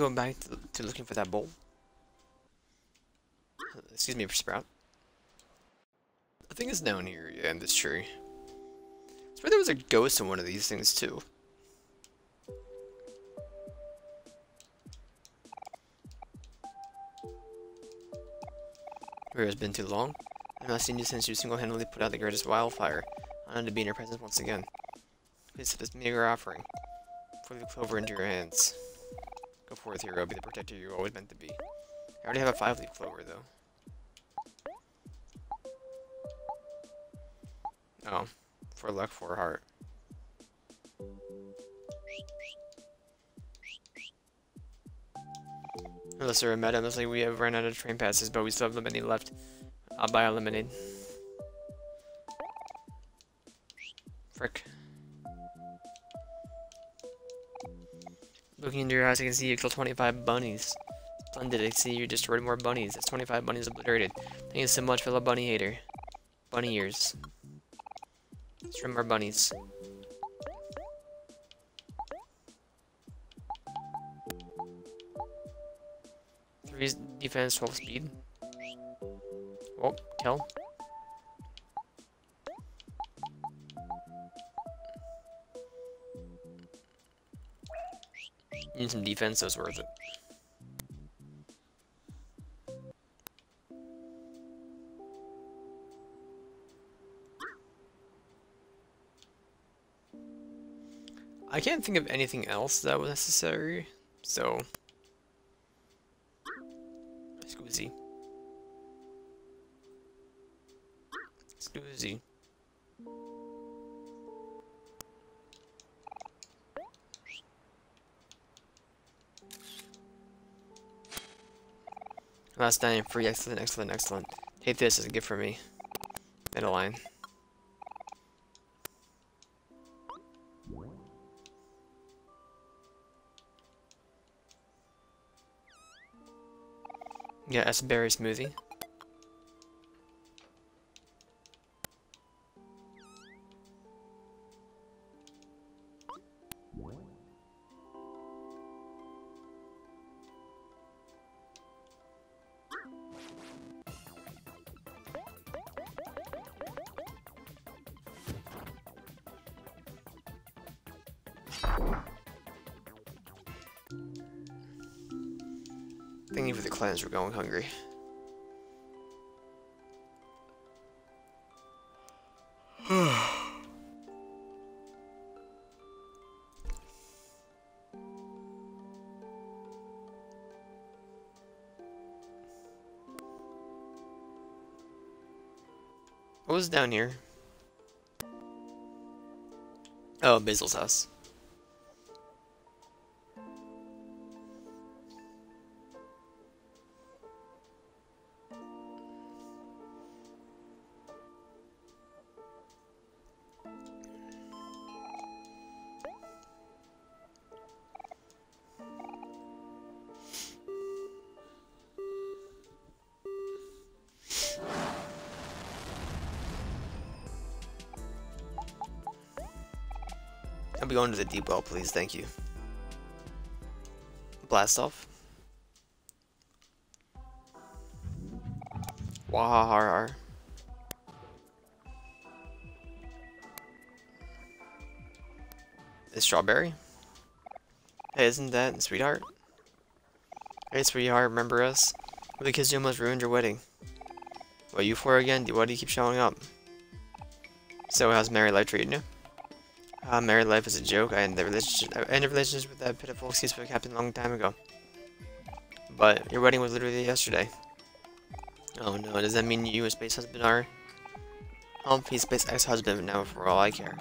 to go back to, to looking for that bowl. Excuse me, for Sprout. I think it's down here, yeah, in this tree. I swear there was a ghost in one of these things, too. Where has been too long? I've not seen you since you single-handedly put out the greatest wildfire. Honored to be in your presence once again. Please set this meager offering. Put the clover into your hands. Go forth, hero. Be the protector you always meant to be. I already have a five-leaf clover, though. Oh. For luck, for heart. Hello, sir. Madam, looks like we have run out of train passes, but we still have lemonade left. I'll buy a lemonade. Frick. Looking into your eyes, I can see you killed 25 bunnies. Splendid, I see you destroyed more bunnies. That's 25 bunnies obliterated. Thank you so much, fellow bunny hater. Bunny ears. Trim our bunnies. Three defense, 12 speed. Oh, kill. Need some defense, so it's worth it. I can't think of anything else that was necessary, so... Squeezy. Squeezy. Last nine free, excellent, excellent, excellent. Take this as a gift for me. Middle line. Yeah, a berry smoothie. Thank you for the clams, we're going hungry. what was down here? Oh, Basil's house. I'll be going to the deep well, please. Thank you. Blast off. Wahar. Is strawberry? Hey, isn't that sweetheart? Hey, sweetheart, remember us? Kids you almost ruined your wedding. What you for again? Why do you keep showing up? So, how's Mary life treating you? Uh, married life is a joke. I ended the relationship. I ended relationship with that pitiful excuse for captain a long time ago. But your wedding was literally yesterday. Oh no, does that mean you and Space Husband are? Help, he's Space ex-husband now for all I care.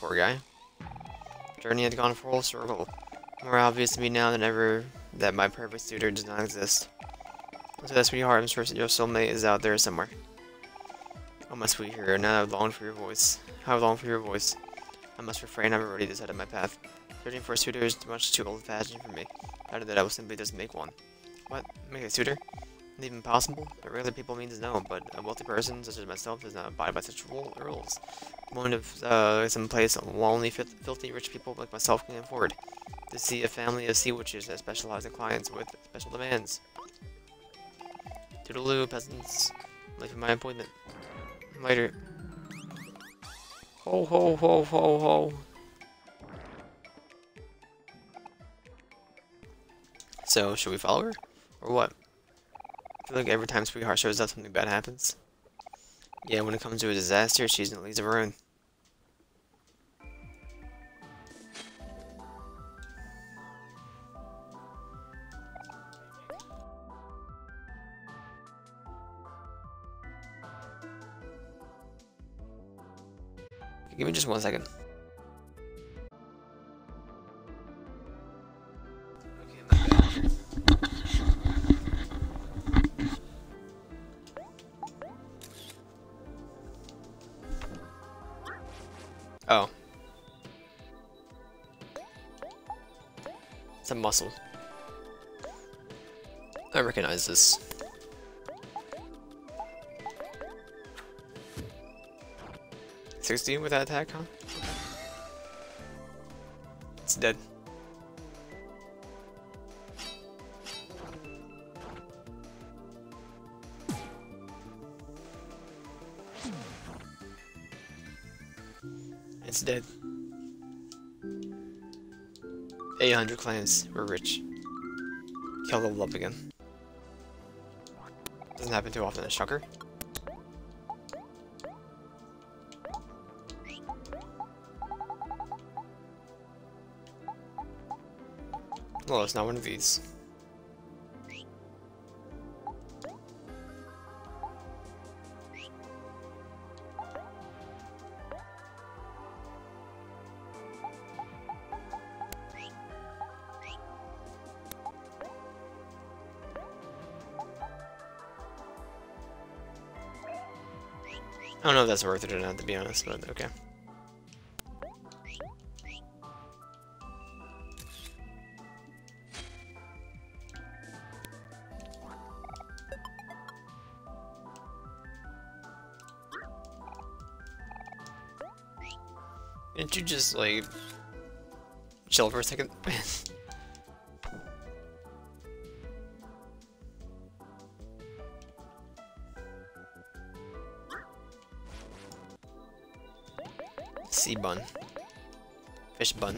Poor guy. Journey had gone full circle. More obvious to me now than ever that my perfect suitor does not exist. So that sweetheart, I'm sure your soulmate is out there somewhere. Oh my sweet hero, now I've longed for your voice. How longed for your voice. I must refrain, I've already decided my path. Searching for a suitor is much too old-fashioned for me. Out of that, I will simply just make one. What? Make a suitor? Not even possible? But regular people means no, but a wealthy person, such as myself, does not abide by such rules. One of uh, some place only filthy rich people like myself can afford. to see a family of sea witches that specialize in clients with special demands. Toodaloo, peasants. Late for my appointment. Later. Ho ho ho ho ho. So, should we follow her? Or what? I feel like every time Sweetheart shows up, something bad happens. Yeah, when it comes to a disaster, she's in the leagues of her own. Give me just one second. Oh. It's a muscle. I recognize this. Sixteen with that attack, huh? It's dead. It's dead. 800 clams. We're rich. Kill level up again. Doesn't happen too often. A shocker. Well, it's not one of these. I don't know if that's worth it or not, to be honest, but okay. You just, like, chill for a second? sea bun. Fish bun.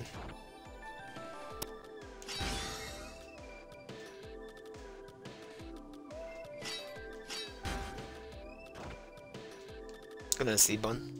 And then sea bun.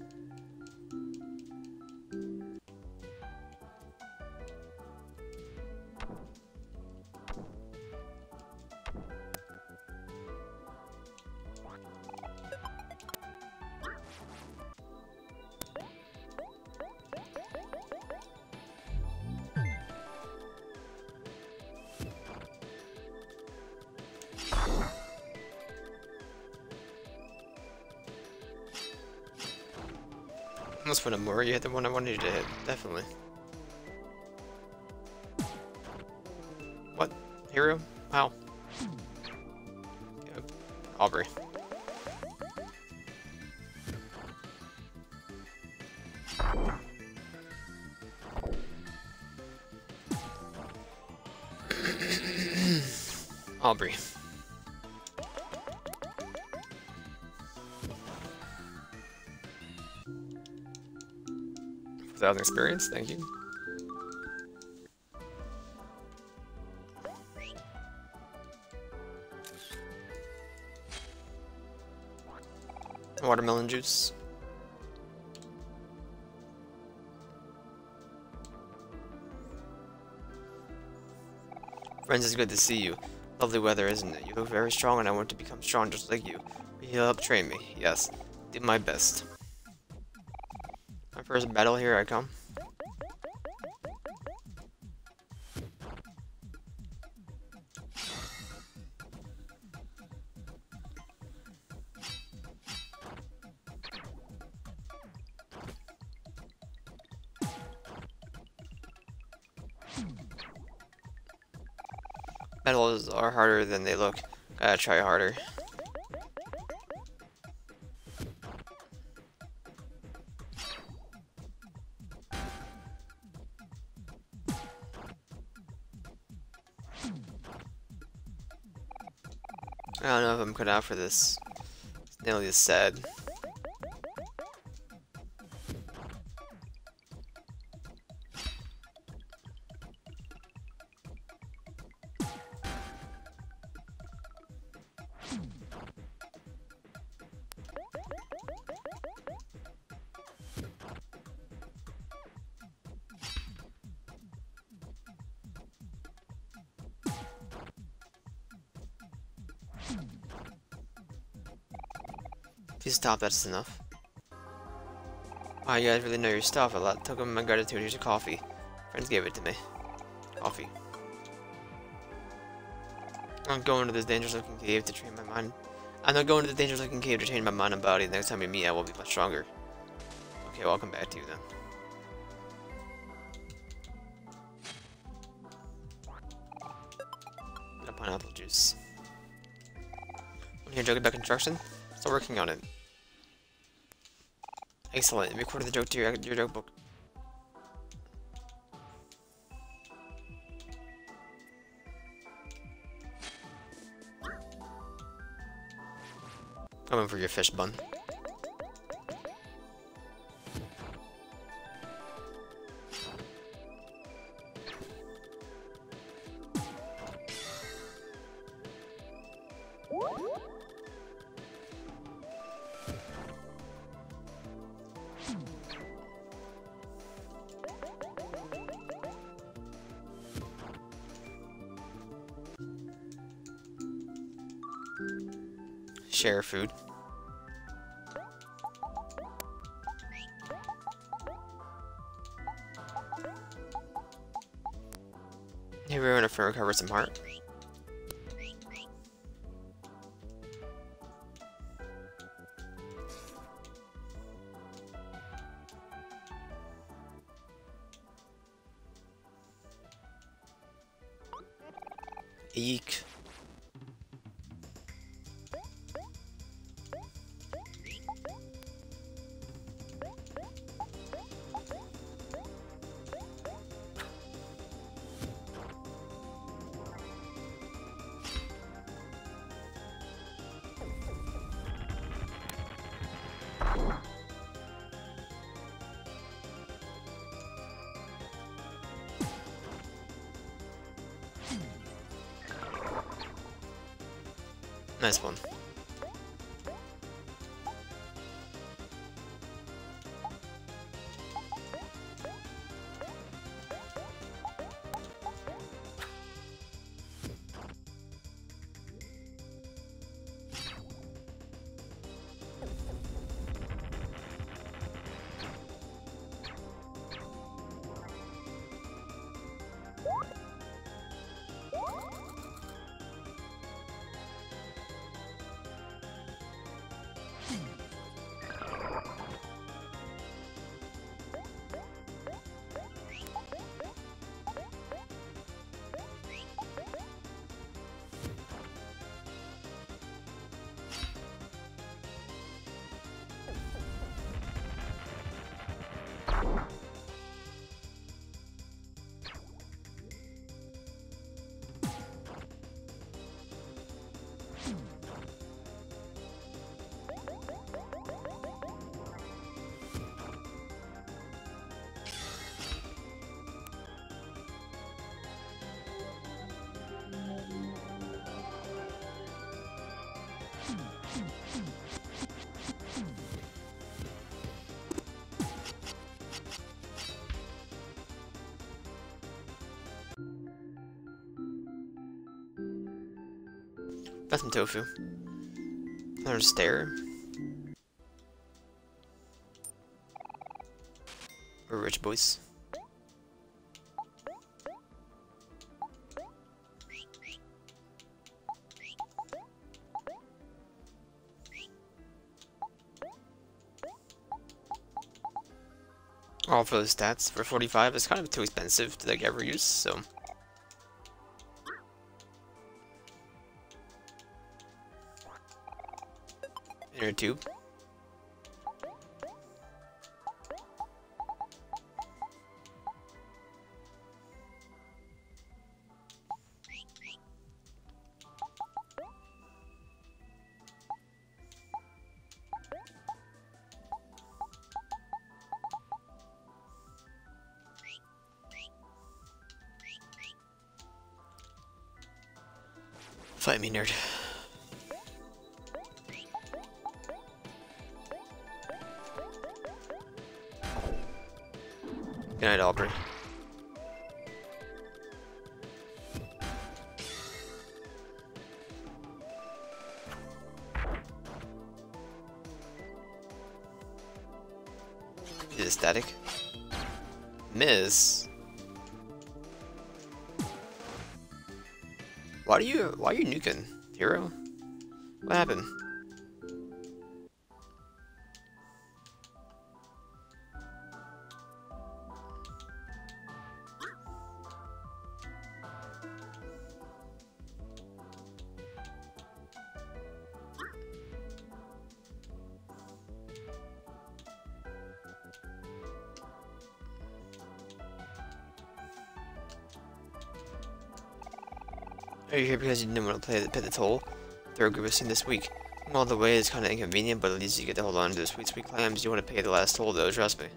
More. You hit the one I wanted you to hit. Definitely. What? Hero? 1,000 experience, thank you. Watermelon juice. Friends, it's good to see you. Lovely weather, isn't it? You look very strong and I want to become strong just like you. Will you help train me? Yes. Did my best. First battle, here I come. Battles are harder than they look. Gotta try harder. Cut out for this. Nelly is sad. If stop, that's enough. Wow, you guys really know your stuff a lot. Took him my gratitude. Here's a coffee. Friends gave it to me. Coffee. I'm going to this dangerous looking cave to train my mind. I'm not going to the dangerous looking cave to train my mind and body. The Next time we meet, I will be much stronger. Okay, well, I'll come back to you then. Pineapple juice. Hear a joke about construction? Still working on it. Excellent. Record the joke to your, your joke book. Coming for your fish bun. Share food. Hey, we're gonna recover some heart. Nice one. Got some tofu. Another stair. We're rich boys. All for the stats. For 45, it's kind of too expensive to like ever use, so... Inner tube. What happened? Are you here because you didn't want to play the pit the toll? Third group was seen this week. All the way is kind of inconvenient, but at least you get to hold on to the sweet, sweet clams. You want to pay the last toll, though, trust me.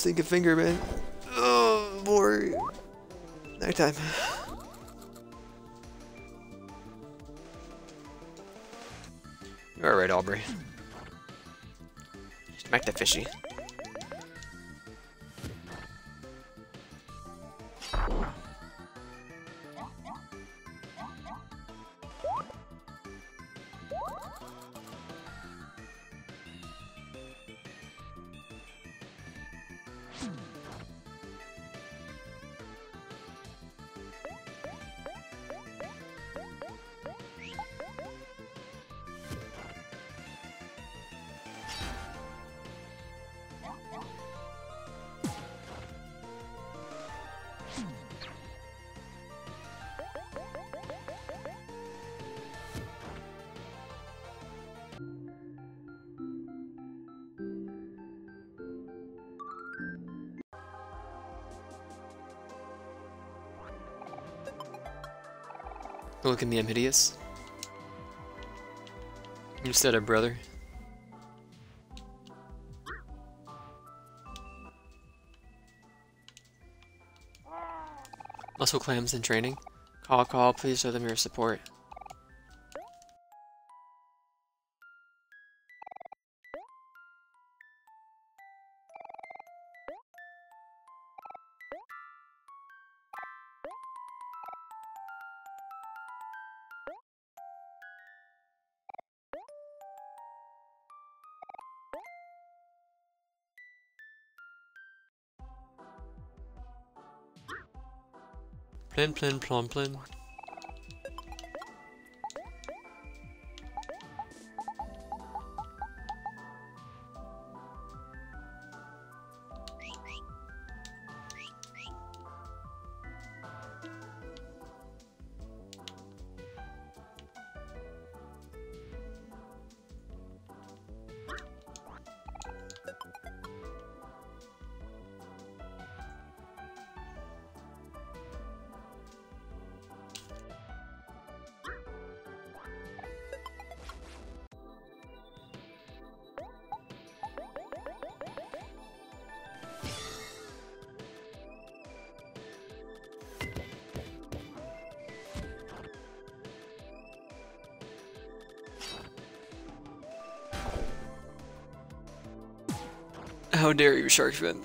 Stinking finger, man. Oh, boy. Nighttime. You're alright, Aubrey. Smack the fishy. Look I'm hideous. Instead of brother. Muscle clams in training. Call, call, please show them your support. Plin plin plom plin. How dare you, Sharkfin?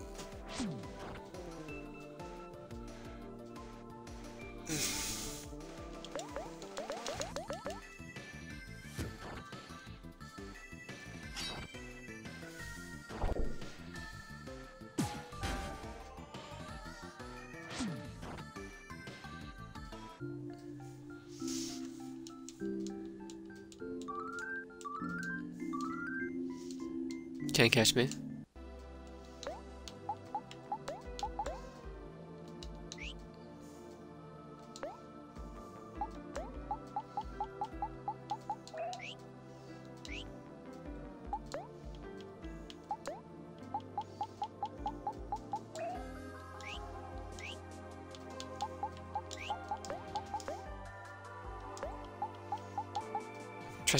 Can't catch me.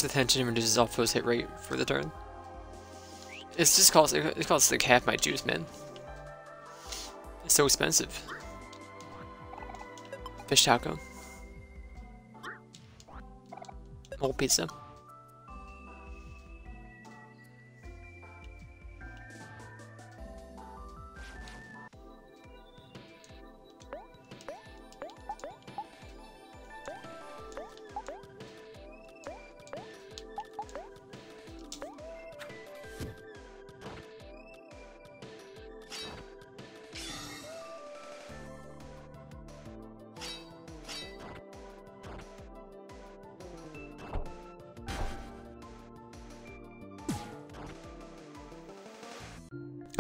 Attention and reduces all foes hit rate for the turn. It's just costs it costs like half my juice, man. It's so expensive. Fish taco. Whole pizza.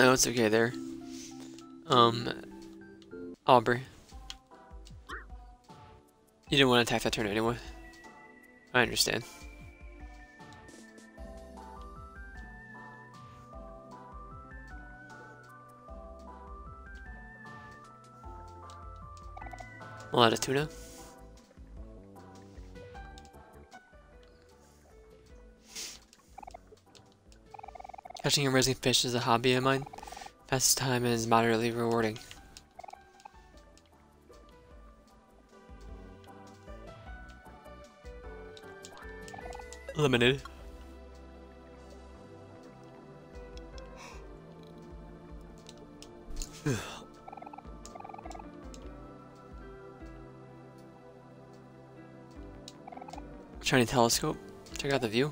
No, it's okay there. Um, Aubrey. You didn't want to attack that turn anyway. I understand. A lot of tuna. Catching and raising fish is a hobby of mine. Fastest time is moderately rewarding. Limited. Shiny telescope. Check out the view.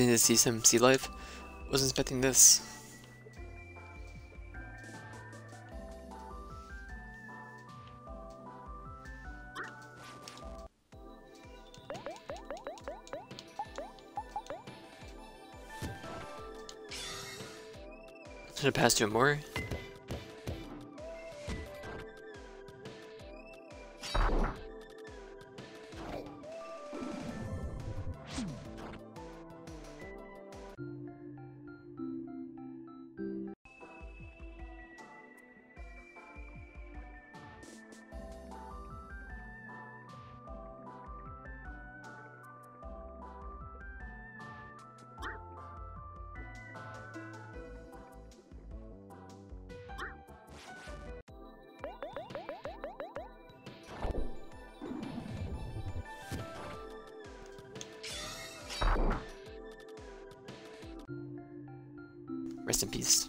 Nothing to see some sea life. Wasn't expecting this. Should have passed to him more. Rest in peace.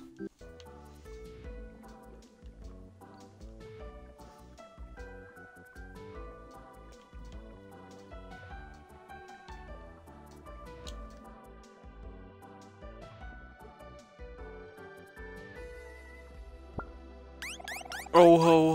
Oh ho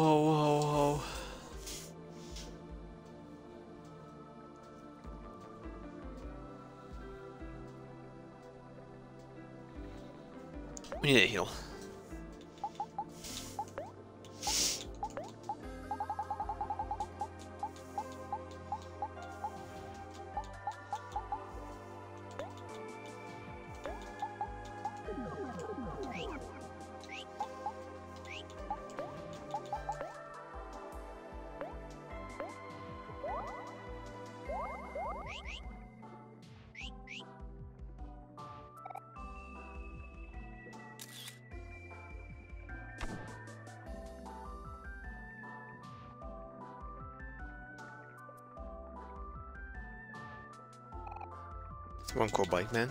One cool bike, man.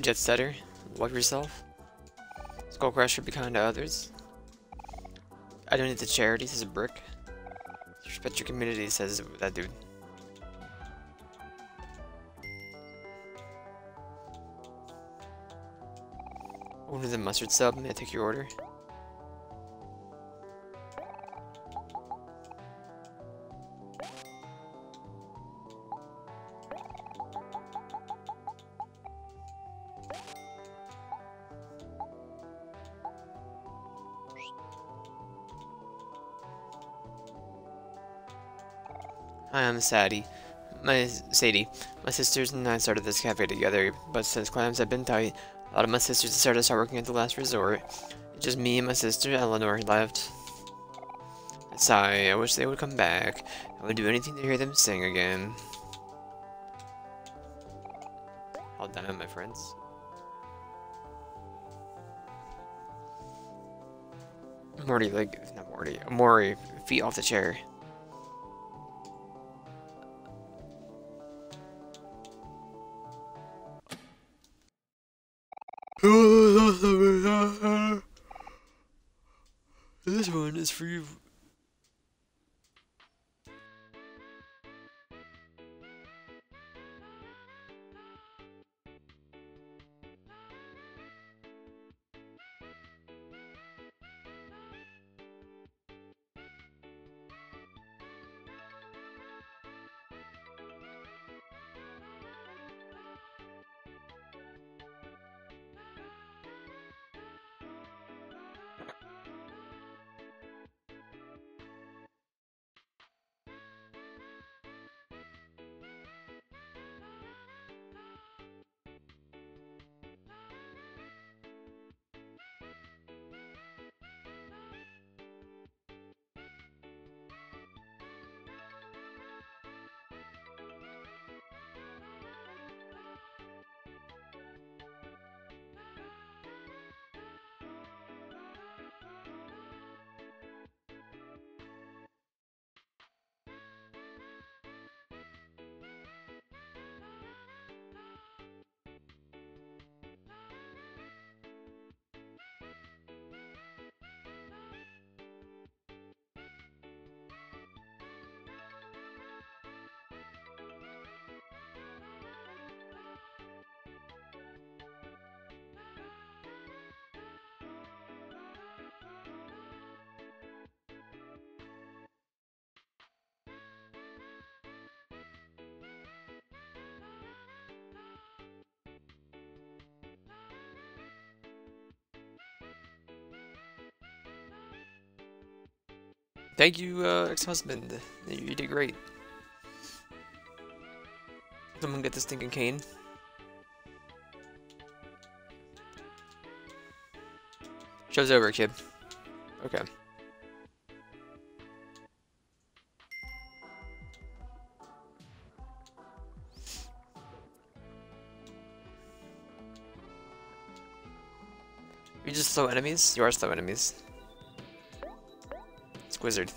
Jet setter, love yourself. Skull Crusher, be kind to others. I donate to charity, says a brick. Respect your community, says that dude. Order the mustard sub, may I take your order? Sadie. My Sadie. My sisters and I started this cafe together, but since clams have been tight, a lot of my sisters decided to start working at the last resort. Just me and my sister Eleanor left. Sigh, I wish they would come back. I would do anything to hear them sing again. All done, my friends. Morty, like, not Morty, Mori, feet off the chair. This one is for you. Thank you, uh, ex-husband. You did great. Someone get this stinking cane. Show's over, kid. Okay. You just slow enemies? You are slow enemies. Wizard.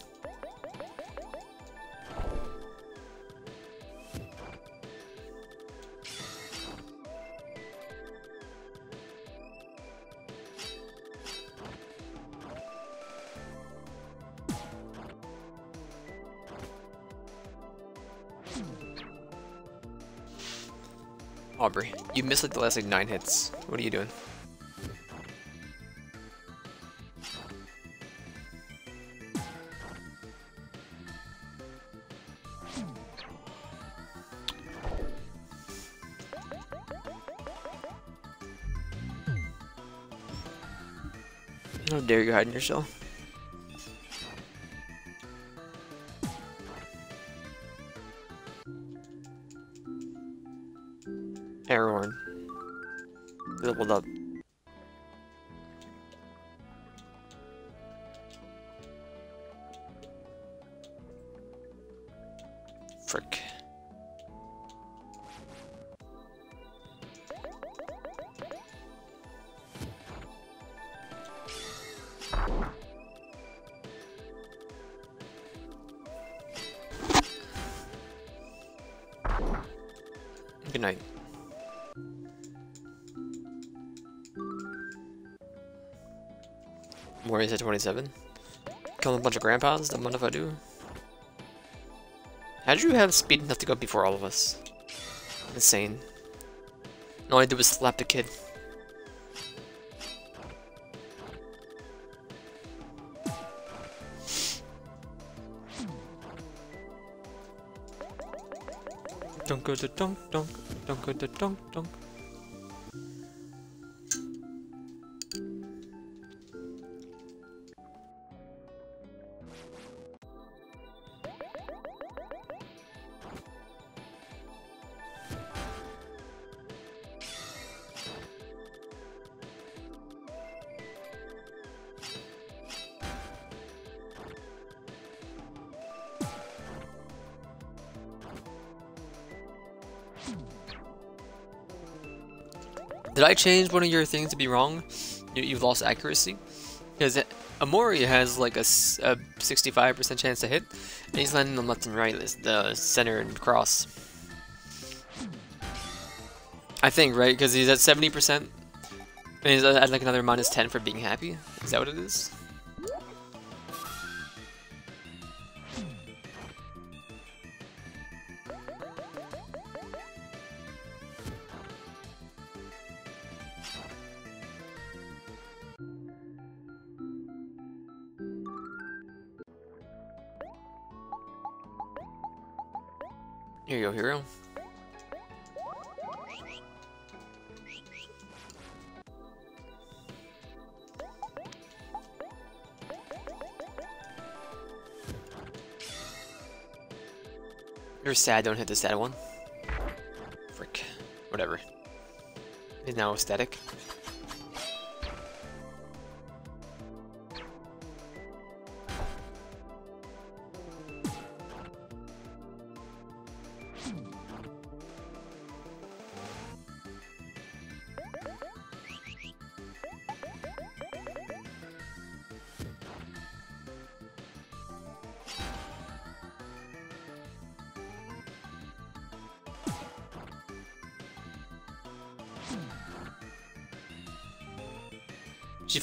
Aubrey, you missed like the last like nine hits. What are you doing? How dare you hide in yourself? 20 to 27. Killing a bunch of grandpas, don't mind if I do. How do you have speed enough to go before all of us? Insane. All I did was slap the kid. Dunk da dunk dunk, dunk da dunk dunk. I change one of your things to be wrong? You, you've lost accuracy? Because Omori has like a 65% chance to hit, and he's landing on left and right, the center and cross. I think, right? Because he's at 70%, and he's at like another minus 10 for being happy. Is that what it is? Here you go, hero. You're sad, don't hit the sad one. Frick. Whatever. He's now ecstatic.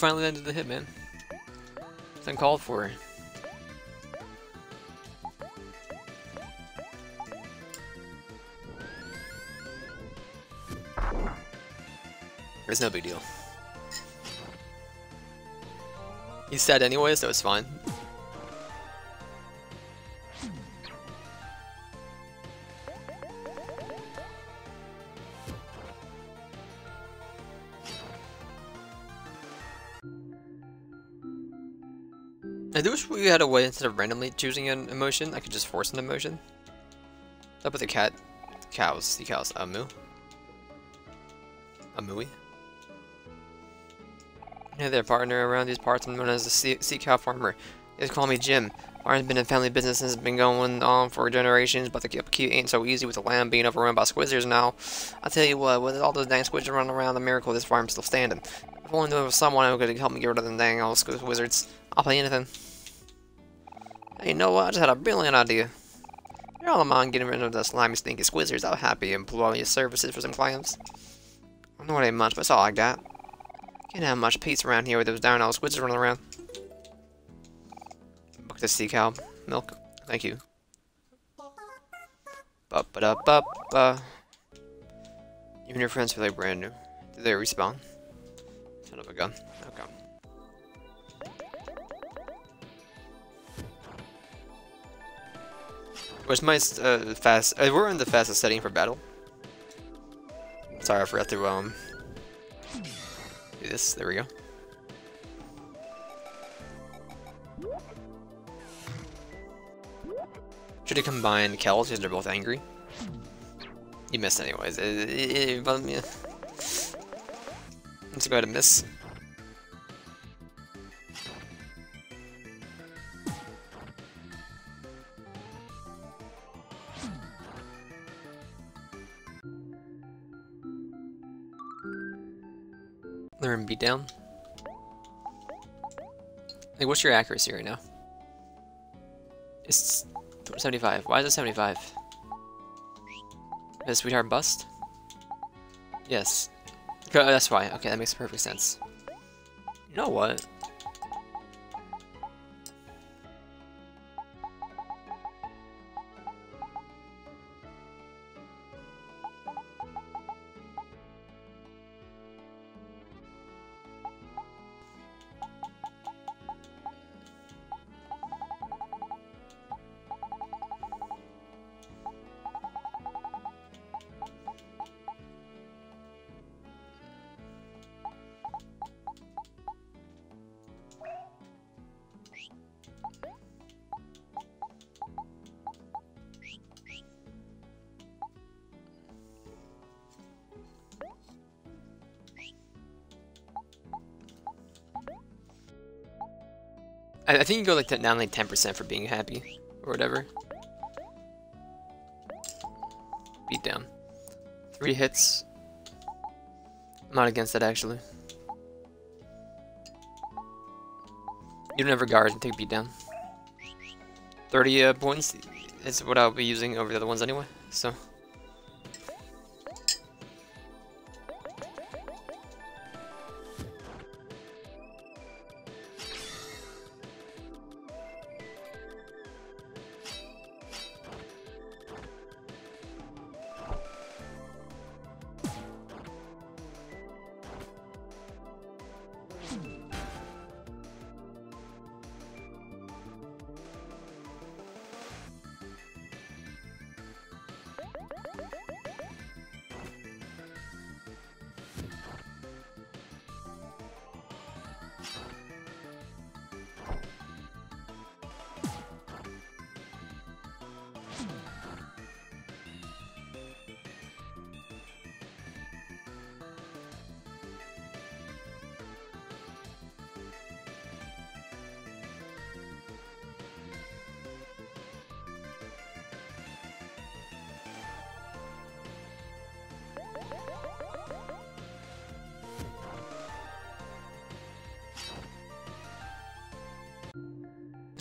Finally ended the hit, man. It's uncalled for. It's no big deal. He's sad anyway, so it's fine. I do we had a way instead of randomly choosing an emotion, I could just force an emotion. Up with the cat, cows, the cows, a moo, a mooey. Hey there, partner. Around these parts, I'm known as the sea, sea cow farmer. They call me Jim. Farm's been a family business and has been going on for generations, but the upkeep ain't so easy with the land being overrun by squizzards now. I tell you what, with all those dang squizzards running around, the miracle this farm's still standing. If only there was someone who could help me get rid of them dang old squizzards, I'll pay anything. Hey, you know what? I just had a brilliant idea. You're all mind getting rid of the slimy, stinky squizzards. I'll happy employ your services for some clams. I know it ain't much, but it's all I got. Can't have much peace around here with those darn old squizzards running around. Book the sea cow milk. Thank you. Ba ba da ba ba. Even your friends feel like brand new. Did they respawn? Son of a gun. Okay. What's my uh, fast? Uh, we're in the fastest setting for battle. Sorry, I forgot to um do this. There we go. Should have combined Kells because they're both angry. You missed anyways. Let's go ahead and miss. What's your accuracy right now? It's 75. Why is it 75? Is sweetheart bust? Yes. That's why. Okay, that makes perfect sense. You know what? I, I think you go like down like 10% for being happy or whatever. Beat down. Three hits. I'm not against that actually. You never guard and take beat down. 30 uh, points is what I'll be using over the other ones anyway, so.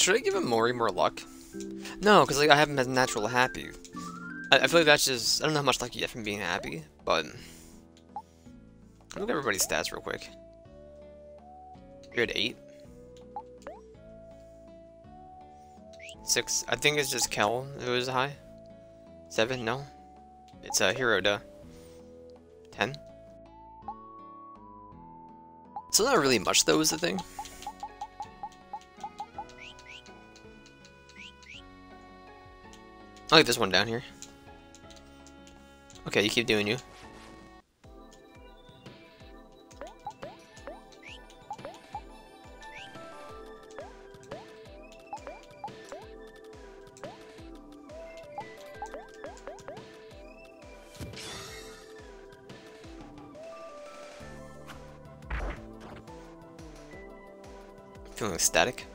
Should I give him Mori more luck? No, because like I haven't been natural happy. I, I, feel like that's just I don't know how much luck you get from being happy, but look at everybody's stats real quick. You're at eight. Six. I think it's just Kel who is high. Seven? No. It's a uh, Hiroda. Ten. So not really much though is the thing. I like this one down here. Okay, you keep doing you. Feeling static.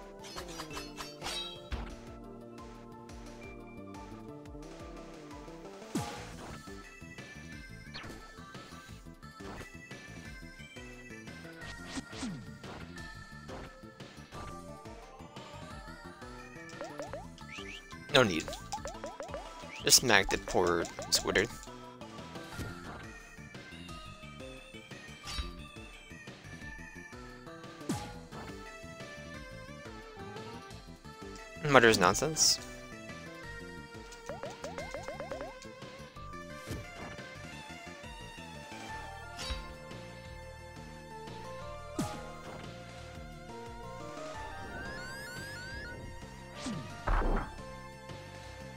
No need. Just smack the poor Squidward. Mutters nonsense.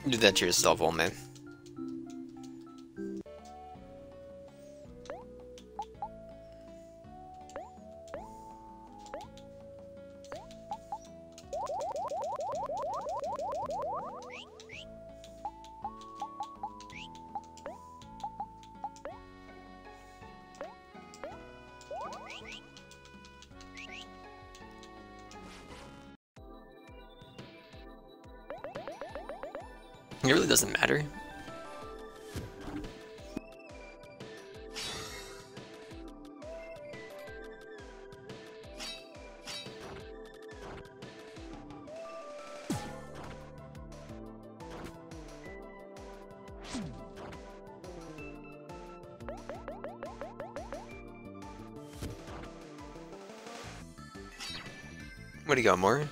Do that to yourself, old man. It really doesn't matter. Where'd he go, more?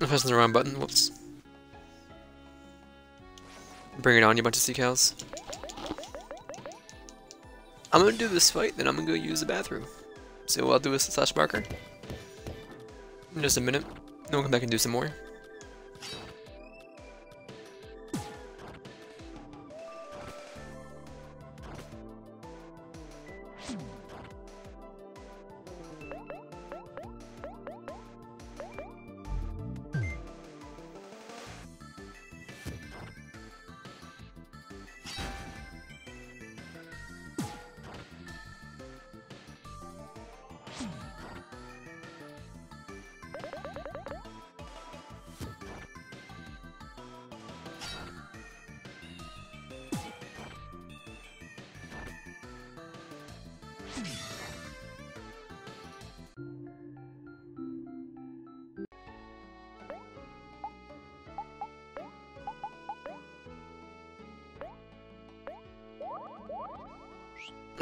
I'm pressing the wrong button. Whoops. Bring it on, you bunch of sea cows. I'm gonna do this fight, then I'm gonna go use the bathroom. So I'll do a slash marker. In just a minute. Then we'll come back and do some more.